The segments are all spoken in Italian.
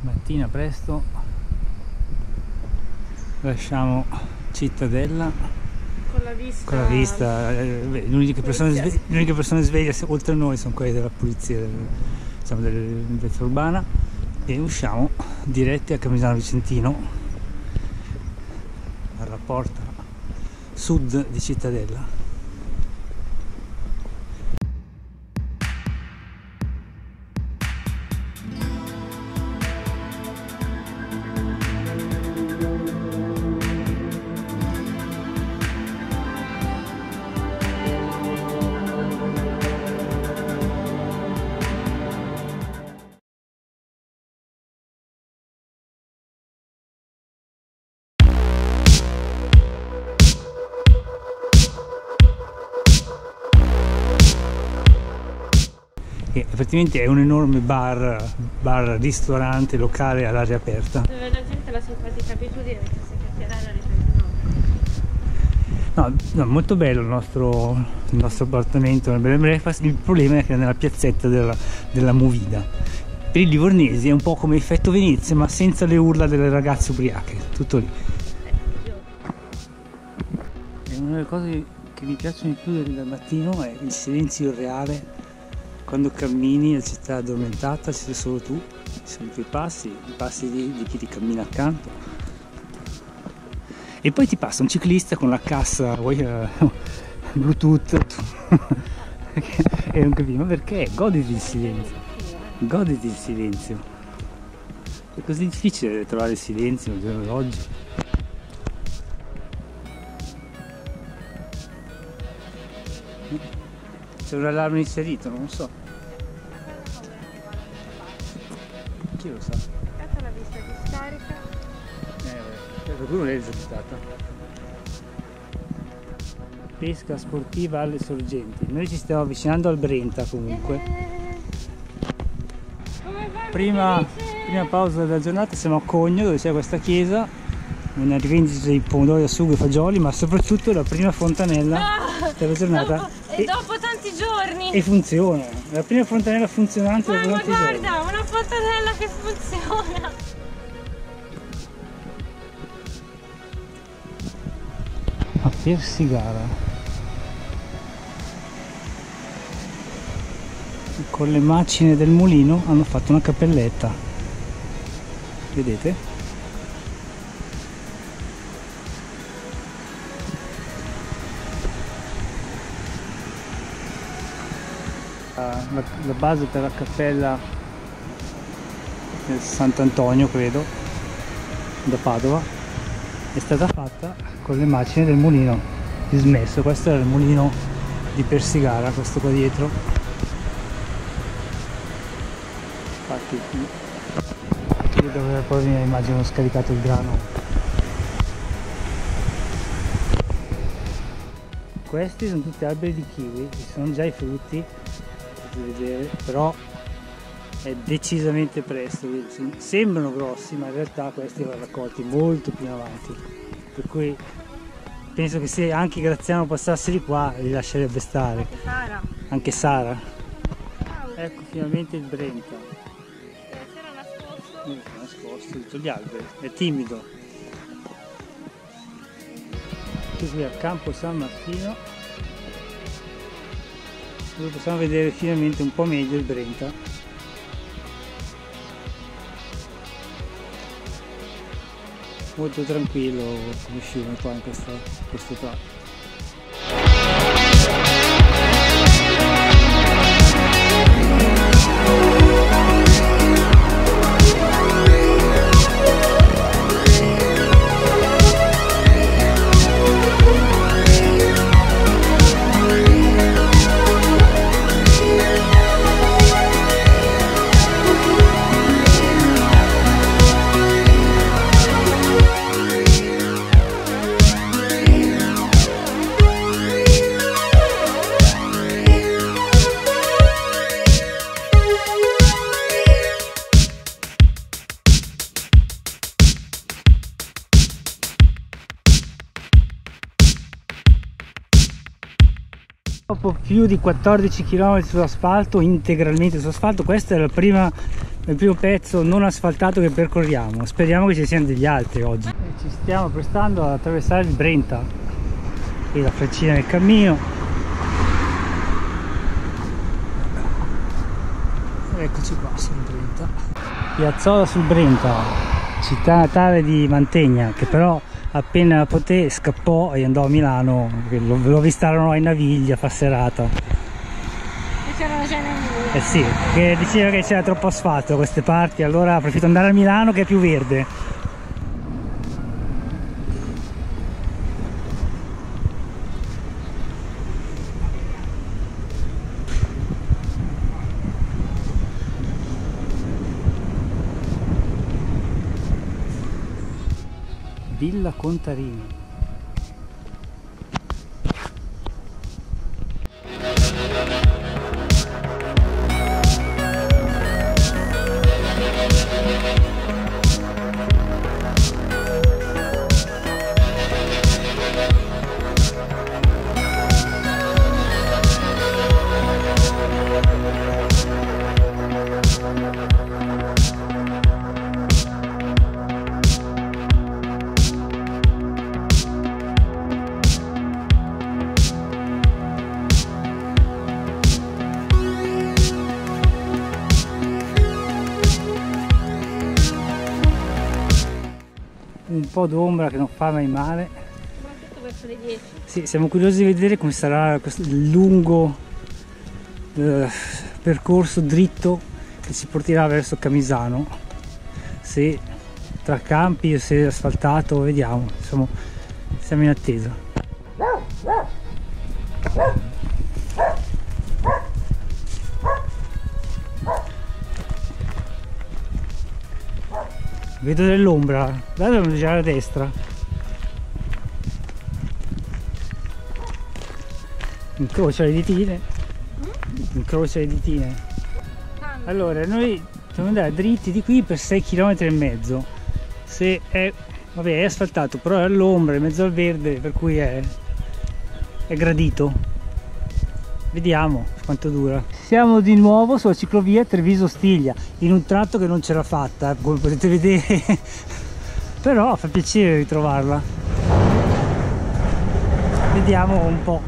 mattina presto lasciamo Cittadella Con la vista. con la vista eh, l'unica persona, Polizia. sve- l'unica persona sveglia oltre a noi sono quelle della polizia del- diciamo, dell'invezza urbana e usciamo diretti a Camisano Vicentino alla porta sud di Cittadella effettivamente è un enorme bar, bar ristorante locale all'aria aperta Dove la gente ha la simpatica abitudine si chiacchierare alle No, no, molto bello il nostro, il nostro appartamento nel bed breakfast, il problema è che è nella piazzetta della, della Movida. Per i livornesi è un po' come effetto Venezia, ma senza le urla delle ragazze ubriache, tutto lì. E una delle cose che mi piacciono di più del mattino è il silenzio reale, quando cammini la città addormentata, ci sei solo tu, ci sono i tuoi passi, i passi di, di chi ti cammina accanto. E poi ti passa un ciclista con la cassa eh, Bluetooth e non ma perché? Goditi il silenzio, goditi il silenzio. È così difficile trovare il silenzio al C'è un allarme inserito, non lo so. Chi lo sa? Aspetta la vista di scarica. Eh, non è esercitata. Pesca sportiva alle sorgenti. Noi ci stiamo avvicinando al Brenta comunque. Prima, prima pausa della giornata siamo a Cogno dove c'è questa chiesa, una rivendita di pomodori a sugo e fagioli, ma soprattutto la prima fontanella della giornata. Dopo, E, e dopo giorni. e funziona. La prima fontanella funzionante Mamma giorni. guarda, una fontanella che funziona. A Persigara. Con le macine del mulino hanno fatto una cappelletta. Vedete? La, la- base per la cappella del Sant'Antonio, credo, da Padova, è stata fatta con le macine del mulino dismesso. Questo era il mulino di Persigara, questo qua dietro. Infatti qui dove poi immagino scaricato il grano. Questi sono tutti alberi di kiwi, ci sono già i frutti, potete vedere, però è decisamente presto, sembrano grossi ma in realtà questi vanno raccolti molto più avanti, per cui penso che se anche Graziano passasse di qua li lascerebbe stare, Sara. anche Sara. Ecco finalmente il Brenta, era nascosto. Eh, nascosto dietro gli alberi, è timido. Qui a Campo San Martino dove possiamo vedere finalmente un po' meglio il Brenta. Molto tranquillo come fiume qua in questo, questo tratto. Più di 14 km sull'asfalto, integralmente sull'asfalto, questa è la prima è il primo pezzo non asfaltato che percorriamo. Speriamo che ci siano degli altri oggi. E ci stiamo prestando ad attraversare il Brenta. Qui la freccina del cammino. Eccoci qua sul Brenta. Piazzola sul Brenta, città natale di Mantegna, che però appena poté scappò e andò a Milano, lo, lo vistarono ai Navigli a far serata. E. Eh sì, che diceva che c'era troppo asfalto da queste parti, allora preferito andare a Milano che è più verde. Villa Contarini. Un po' d'ombra che non fa mai male. Soprattutto verso le 10. Sì, siamo curiosi di vedere come sarà questo lungo eh, percorso dritto che ci porterà verso Camisano. Se tra campi o se asfaltato, vediamo. Insomma, siamo in attesa. Vedo dell'ombra, là dobbiamo girare a destra. Incrocia le ditine. Incrocia le ditine. Allora, noi dobbiamo andare dritti di qui per 6 km e mezzo. Se è, vabbè, è asfaltato, però è all'ombra, in mezzo al verde, per cui è, è gradito. Vediamo quanto dura. Siamo di nuovo sulla ciclovia Treviso-Stiglia, in un tratto che non c'era fatta, come potete vedere. però fa piacere ritrovarla. Vediamo un po'.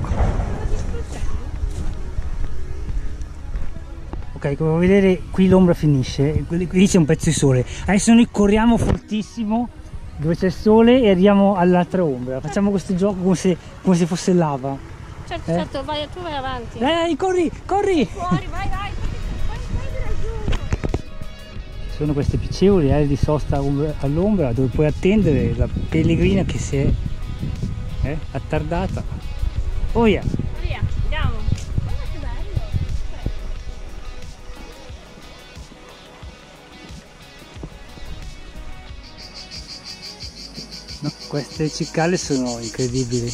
Ok, come puoi vedere qui l'ombra finisce, qui c'è un pezzo di sole. Adesso noi corriamo fortissimo dove c'è il sole e arriviamo all'altra ombra. Facciamo questo gioco come se, come se fosse lava. Certo, Eh? certo, vai, tu vai avanti. Dai, corri, corri! Fuori, vai, vai. Sono queste piacevoli aree di sosta ombra- all'ombra dove puoi attendere la pellegrina che si è eh, attardata. Oh yeah. Via, andiamo. Guarda che bello. No, queste cicale sono incredibili.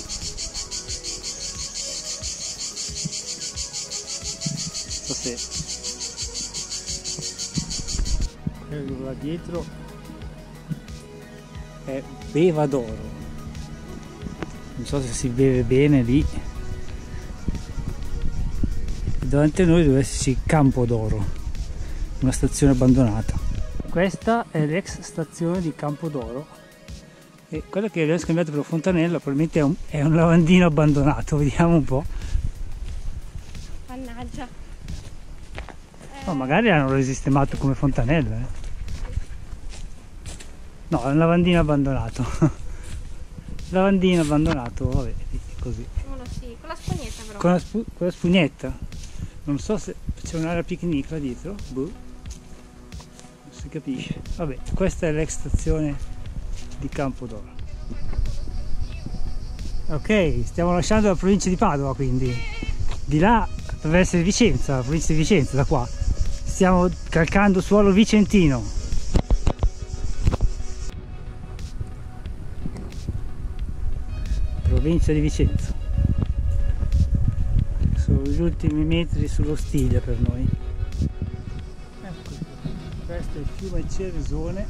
Dietro è Beva d'Oro. Non so se si beve bene lì. Davanti a noi deve esserci Campo d'Oro, una stazione abbandonata. Questa è l'ex stazione di Campo d'Oro e quello che abbiamo scambiato per un fontanello probabilmente è un, è un lavandino abbandonato, vediamo un po'. Mannaggia. No, magari l'hanno risistemato come fontanello. eh. No, è un lavandino abbandonato. lavandino abbandonato, vabbè, così. Uno sì, con la spugnetta però. Con la, spu- con la spugnetta. Non so se c'è un'area picnic là dietro. Boh. Non si capisce. Vabbè, questa è l'ex stazione di Campodoro. Ok, stiamo lasciando la provincia di Padova quindi. Di là dovrebbe essere Vicenza, la provincia di Vicenza, da qua. Stiamo calcando suolo vicentino. Provincia di Vicenza sono gli ultimi metri sullo Stiglia per noi. Ecco, questo è il fiume Ceresone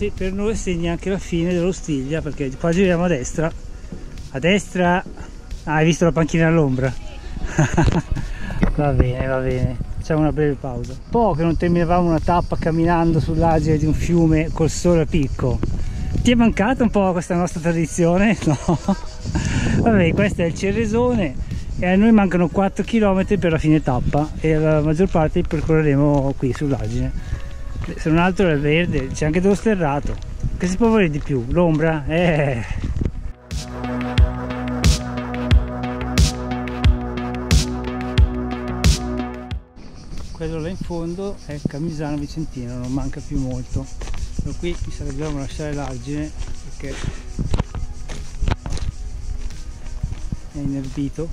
e per noi segna anche la fine dello Stiglia perché qua giriamo a destra. A destra... Ah, hai visto la panchina all'ombra? va bene, va bene. facciamo una breve pausa. Un po' che non terminavamo una tappa camminando sull'agile di un fiume col sole a picco. Ti è mancata un po' questa nostra tradizione? No? Vabbè, questo è il Ceresone e a noi mancano 4 km per la fine tappa e la maggior parte percorreremo qui sull'agine. Se non altro è verde, c'è anche dello sterrato. Che si può volere di più? L'ombra? Eh. quello là in fondo è il Camisano Vicentino, non manca più molto. Qui mi sa che dobbiamo lasciare l'argine perché è inerbito